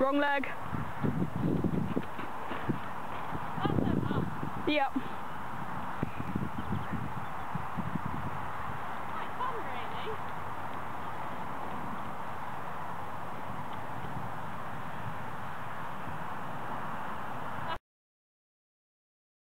Wrong leg. Yep.